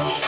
Oh.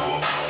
Whoa.